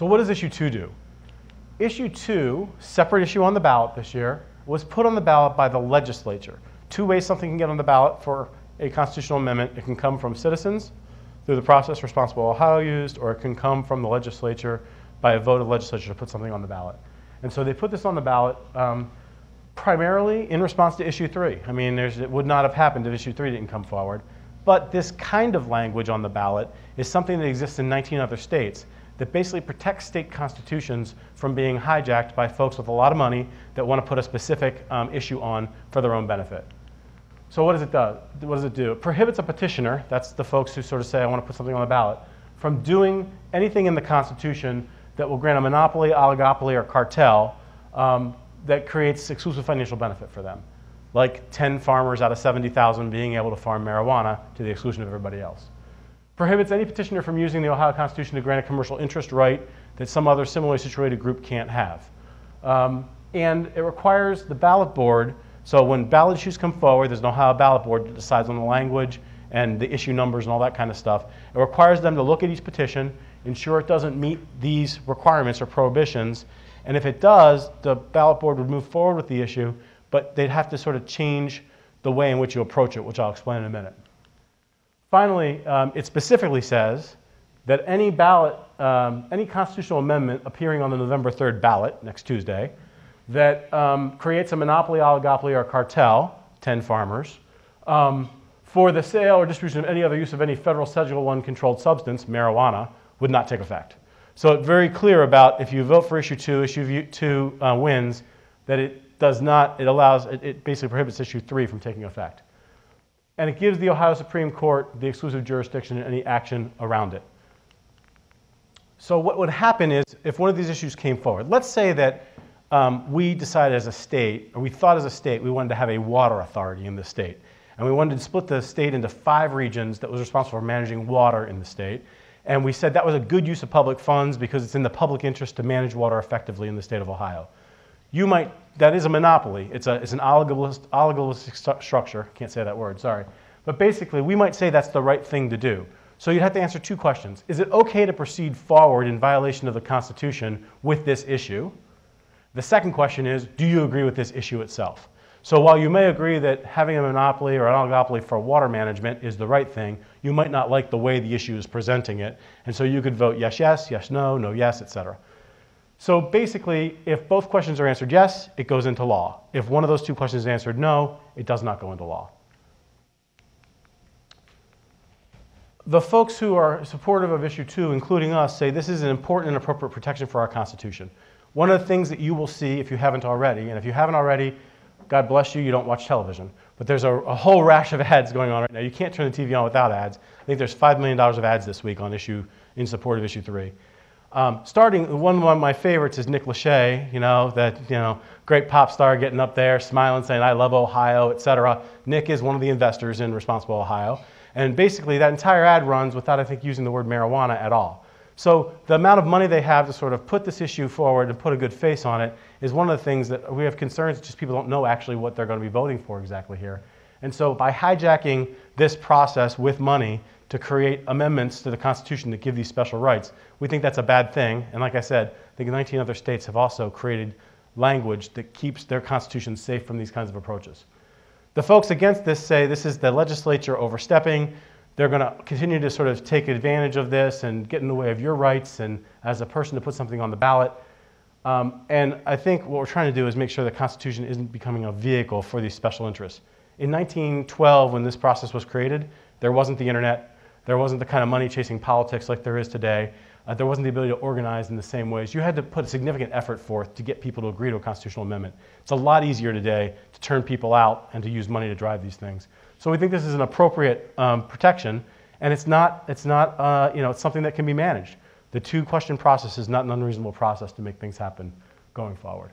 So what does issue two do? Issue two, separate issue on the ballot this year, was put on the ballot by the legislature. Two ways something can get on the ballot for a constitutional amendment. It can come from citizens through the process Responsible Ohio used, or it can come from the legislature by a vote of legislature to put something on the ballot. And so they put this on the ballot um, primarily in response to issue three. I mean, it would not have happened if issue three didn't come forward. But this kind of language on the ballot is something that exists in 19 other states that basically protects state constitutions from being hijacked by folks with a lot of money that want to put a specific um, issue on for their own benefit. So what does it do? What does it do? It prohibits a petitioner, that's the folks who sort of say, I want to put something on the ballot, from doing anything in the Constitution that will grant a monopoly, oligopoly, or cartel um, that creates exclusive financial benefit for them, like 10 farmers out of 70,000 being able to farm marijuana to the exclusion of everybody else prohibits any petitioner from using the Ohio Constitution to grant a commercial interest right that some other similarly situated group can't have. Um, and it requires the ballot board, so when ballot issues come forward, there's an Ohio ballot board that decides on the language and the issue numbers and all that kind of stuff. It requires them to look at each petition, ensure it doesn't meet these requirements or prohibitions, and if it does, the ballot board would move forward with the issue, but they'd have to sort of change the way in which you approach it, which I'll explain in a minute. Finally, um, it specifically says that any ballot, um, any constitutional amendment appearing on the November 3rd ballot next Tuesday that um, creates a monopoly, oligopoly, or cartel, 10 farmers, um, for the sale or distribution of any other use of any federal Schedule One controlled substance, marijuana, would not take effect. So it's very clear about if you vote for issue two, issue two uh, wins, that it does not, it allows, it, it basically prohibits issue three from taking effect and it gives the Ohio Supreme Court the exclusive jurisdiction in any action around it. So what would happen is if one of these issues came forward, let's say that um, we decided as a state, or we thought as a state, we wanted to have a water authority in the state. And we wanted to split the state into five regions that was responsible for managing water in the state. And we said that was a good use of public funds because it's in the public interest to manage water effectively in the state of Ohio. You might that is a monopoly. It's, a, it's an oligopolistic, oligopolistic structure. Can't say that word, sorry. But basically, we might say that's the right thing to do. So you'd have to answer two questions. Is it okay to proceed forward in violation of the Constitution with this issue? The second question is, do you agree with this issue itself? So while you may agree that having a monopoly or an oligopoly for water management is the right thing, you might not like the way the issue is presenting it. And so you could vote yes, yes, yes, no, no, yes, etc. So basically, if both questions are answered yes, it goes into law. If one of those two questions is answered no, it does not go into law. The folks who are supportive of issue two, including us, say this is an important and appropriate protection for our Constitution. One of the things that you will see if you haven't already, and if you haven't already, God bless you, you don't watch television. But there's a, a whole rash of ads going on right now. You can't turn the TV on without ads. I think there's $5 million of ads this week on issue in support of issue three. Um, starting, one, of my favorites is Nick Lachey, you know, that, you know, great pop star getting up there, smiling, saying, I love Ohio, etc. Nick is one of the investors in Responsible Ohio. And basically, that entire ad runs without, I think, using the word marijuana at all. So the amount of money they have to sort of put this issue forward and put a good face on it is one of the things that we have concerns, just people don't know actually what they're going to be voting for exactly here. And so by hijacking this process with money to create amendments to the Constitution that give these special rights. We think that's a bad thing. And like I said, I think 19 other states have also created language that keeps their constitutions safe from these kinds of approaches. The folks against this say this is the legislature overstepping. They're going to continue to sort of take advantage of this and get in the way of your rights and as a person to put something on the ballot. Um, and I think what we're trying to do is make sure the Constitution isn't becoming a vehicle for these special interests. In 1912, when this process was created, there wasn't the internet, there wasn't the kind of money chasing politics like there is today. Uh, there wasn't the ability to organize in the same ways. You had to put a significant effort forth to get people to agree to a constitutional amendment. It's a lot easier today to turn people out and to use money to drive these things. So we think this is an appropriate um, protection, and it's not, it's not uh, you know, it's something that can be managed. The two question process is not an unreasonable process to make things happen going forward.